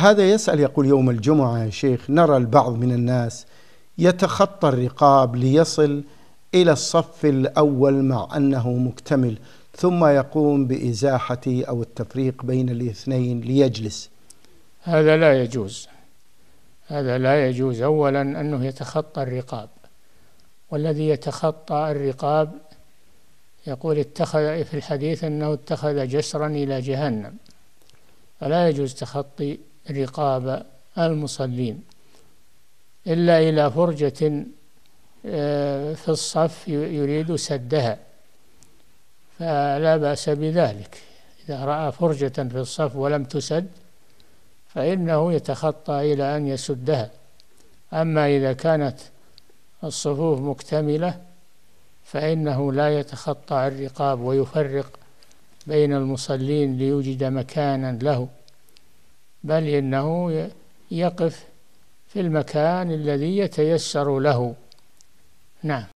هذا يسأل يقول يوم الجمعة يا شيخ نرى البعض من الناس يتخطى الرقاب ليصل إلى الصف الأول مع أنه مكتمل ثم يقوم بإزاحة أو التفريق بين الاثنين ليجلس. هذا لا يجوز. هذا لا يجوز. أولا أنه يتخطى الرقاب. والذي يتخطى الرقاب يقول اتخذ في الحديث أنه اتخذ جسرا إلى جهنم. فلا يجوز تخطي رقاب المصلين إلا إلى فرجة آه، في الصف يريد سدها فلا بأس بذلك. إذا رأى فرجة في الصف ولم تسد فإنه يتخطى إلى أن يسدها. أما إذا كانت الصفوف مكتملة فإنه لا يتخطى الرقاب ويفرق بين المصلين ليوجد مكانا له. بل إنه يقف في المكان الذي يتيسر له. نعم.